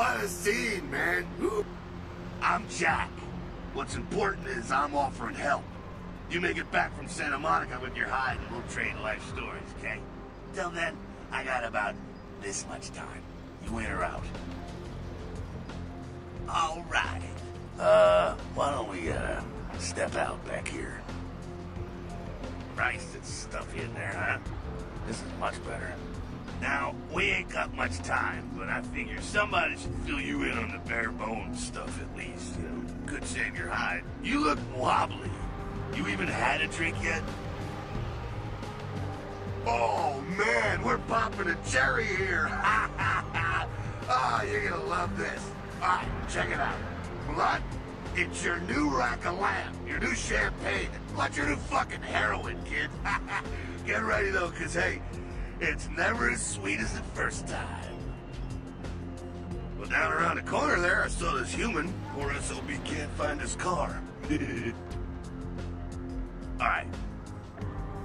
what a scene, man. I'm Jack. What's important is I'm offering help. You make it back from Santa Monica with your hide and we'll trade life stories, okay? Till then, I got about this much time. You in or out? All right. Uh, why don't we, uh, step out back here? Christ, it's stuffy in there, huh? This is much better. Now, we ain't got much time, but I figure somebody should fill you in on the bare bones stuff at least, you know. Could save your hide. You look wobbly. You even had a drink yet? Oh, man, we're popping a cherry here. Ha, ha, ha. oh, you're gonna love this. All right, check it out. Blood, it's your new rack of lamb, your new champagne, what's your new fucking heroin, kid? Get ready, though, because, hey, it's never as sweet as the first time. Well, down around the corner there, I saw this human. Poor SOB can't find his car. All right.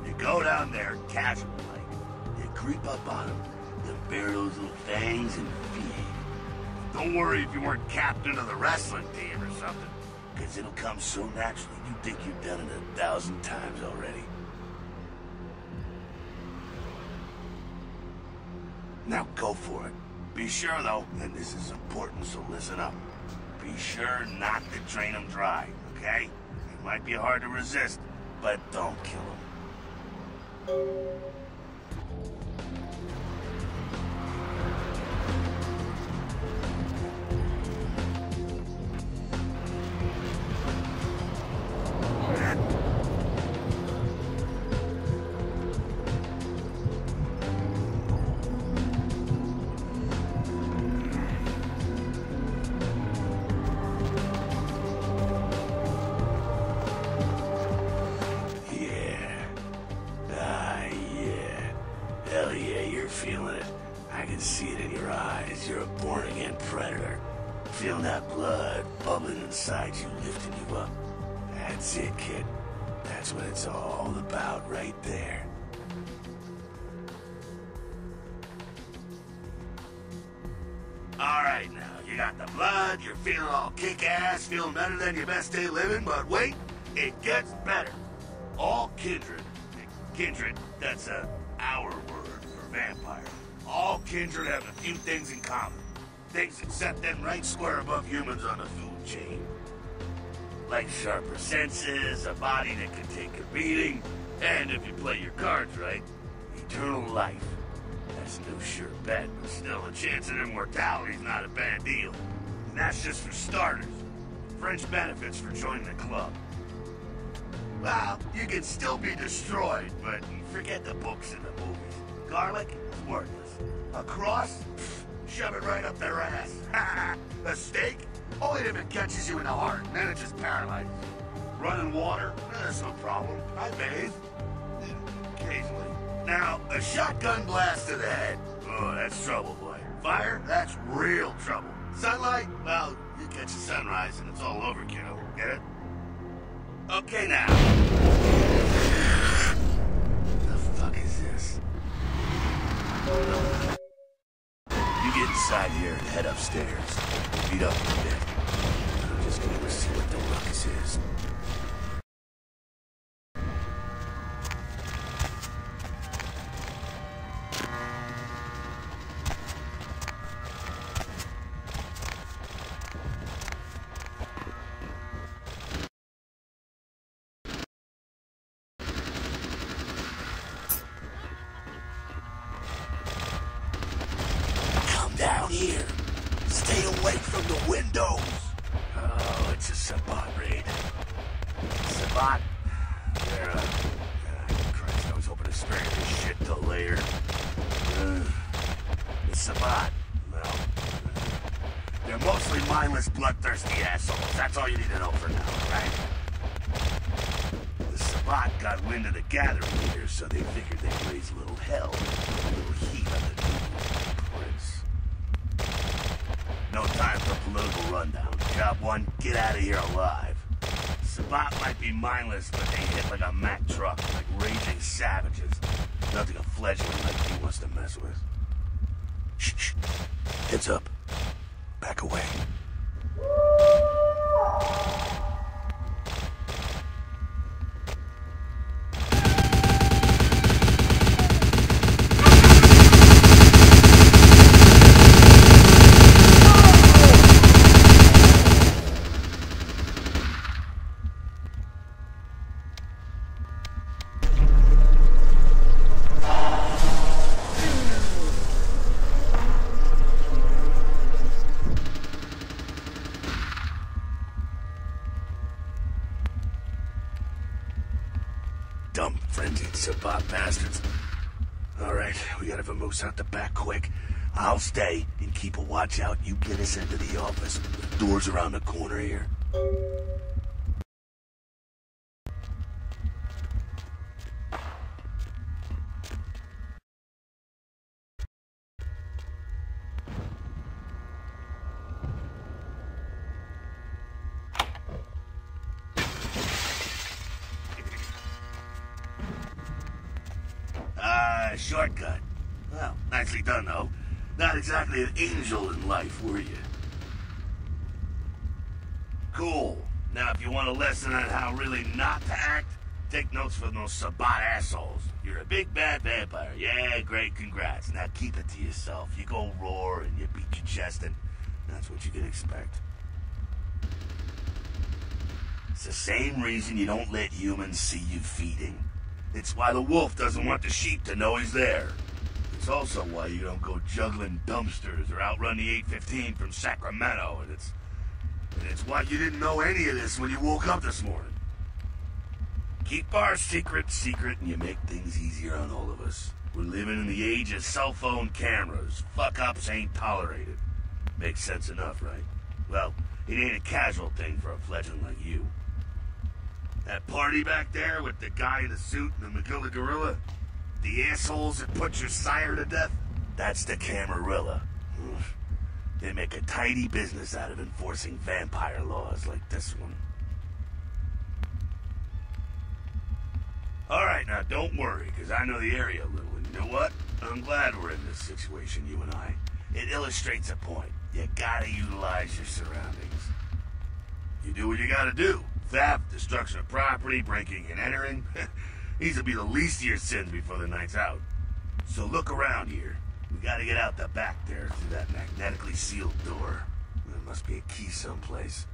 You go down there casual like. You creep up on him. You bare those little fangs and feed. Don't worry if you weren't captain of the wrestling team or something. Because it'll come so naturally you think you've done it a thousand times already. Now go for it. Be sure, though, and this is important, so listen up. Be sure not to drain them dry, okay? It might be hard to resist, but don't kill them. It's all about right there. All right, now, you got the blood, you're feeling all kick-ass, feeling better than your best day living, but wait, it gets better. All kindred, kindred, that's a our word for vampire. All kindred have a few things in common. Things that set them right square above humans on the food chain. Like sharper senses, a body that can take a beating, and if you play your cards right, eternal life. That's no sure bet, but still a chance at immortality's not a bad deal. And that's just for starters. French benefits for joining the club. Well, you can still be destroyed, but forget the books and the movies. Garlic is worthless. A cross? Shove it right up their ass. a stake? Only if it catches you in the heart, then it just paralyzes. Running water? Eh, That's no problem. I bathe. Occasionally. Now, a shotgun blast to the head. Oh, that's trouble, boy. Fire? That's real trouble. Sunlight? Well, you catch the sunrise and it's all over, kiddo. Get it? Okay, now. The fuck is this? Inside here and head upstairs. Beat up a bit. I'm just gonna go see what the ruckus is. They're mostly mindless, bloodthirsty assholes. That's all you need to know for now, right? The Sabbat got wind of the gathering here, so they figured they'd raise a little hell, a little heat on the prince. No time for political rundown. Job one, get out of here alive. Sabbat might be mindless, but they hit like a Mack truck, like raging savages. Nothing a fledgling like he wants to mess with. Shh, shh. Heads up. Back back away. Sabbat bastards. Alright, we gotta vamoose out the back quick. I'll stay and keep a watch out. You get us into the office. The door's around the corner here. Ah, shortcut. Well, nicely done, though. Not exactly an angel in life, were you? Cool. Now, if you want a lesson on how really not to act, take notes from those Sabbat assholes. You're a big bad vampire. Yeah, great, congrats. Now keep it to yourself. You go roar and you beat your chest, and that's what you can expect. It's the same reason you don't let humans see you feeding. It's why the wolf doesn't want the sheep to know he's there. It's also why you don't go juggling dumpsters or outrun the 815 from Sacramento, and it's and it's why you didn't know any of this when you woke up this morning. Keep our secret secret, and you make things easier on all of us. We're living in the age of cell phone cameras. Fuck ups ain't tolerated. Makes sense enough, right? Well, it ain't a casual thing for a fledgling like you. That party back there with the guy in the suit and the Magilla gorilla? The assholes that put your sire to death? That's the Camarilla. They make a tidy business out of enforcing vampire laws like this one. Alright, now don't worry, because I know the area a little, and you know what? I'm glad we're in this situation, you and I. It illustrates a point. You gotta utilize your surroundings. You do what you gotta do. Theft, destruction of property, breaking and entering. These will be the least of your sins before the night's out. So look around here. We gotta get out the back there through that magnetically sealed door. There must be a key someplace.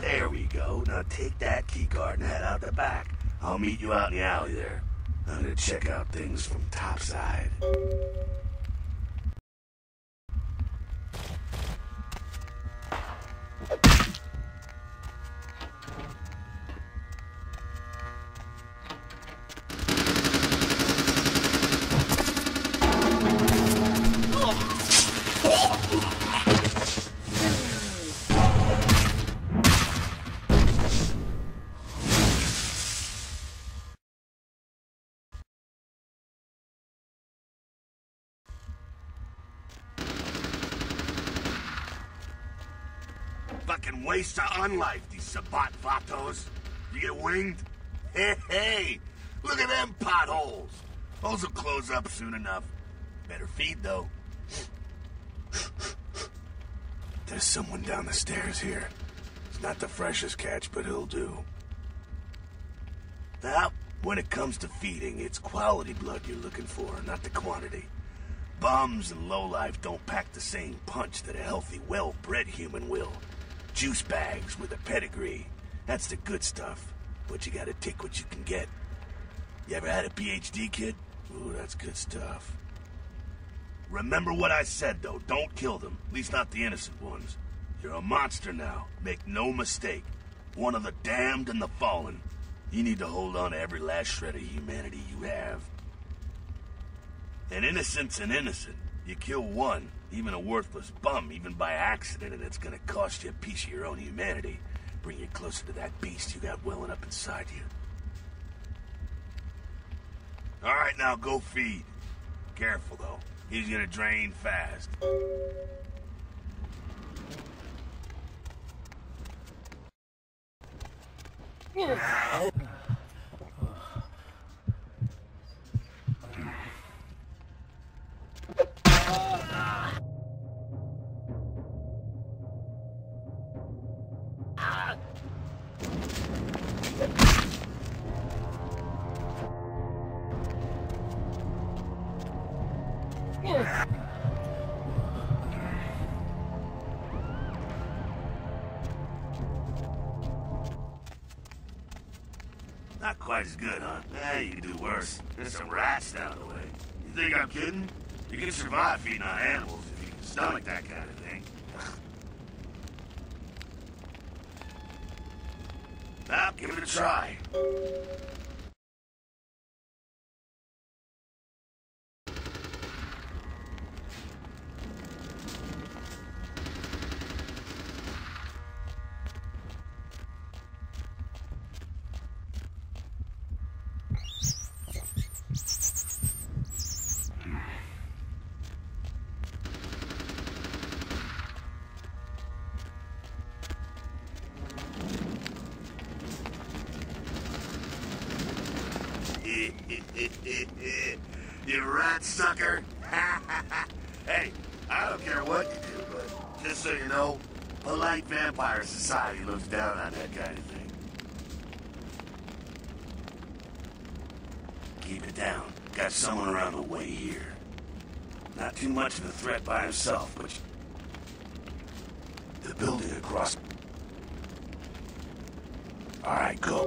There we Now take that keycard and head out the back. I'll meet you out in the alley there. I'm gonna check out things from topside. Waste of unlife, these Sabbat vatos. You get winged? Hey, hey! Look at them potholes! Those will close up soon enough. Better feed, though. There's someone down the stairs here. It's not the freshest catch, but he'll do. Now, when it comes to feeding, it's quality blood you're looking for, not the quantity. Bums and lowlife don't pack the same punch that a healthy, well-bred human will. Juice bags with a pedigree. That's the good stuff. But you gotta take what you can get. You ever had a PhD, kid? Ooh, that's good stuff. Remember what I said, though. Don't kill them. At least not the innocent ones. You're a monster now. Make no mistake. One of the damned and the fallen. You need to hold on to every last shred of humanity you have. An innocent's an innocent. You kill one, even a worthless bum, even by accident, and it's gonna cost you a piece of your own humanity. Bring you closer to that beast you got welling up inside you. All right, now go feed. Careful, though. He's gonna drain fast. Not quite as good, huh? Eh, you can do worse. There's some rats down the way. You think I'm kidding? You can survive feeding on animals if you can stomach that kind of thing. now, give it a try. you rat sucker. hey, I don't care what you do, but just so you know, polite vampire society looks down on that kind of thing. Keep it down. Got someone around the way here. Not too much of a threat by himself, but... The building across... All right, go.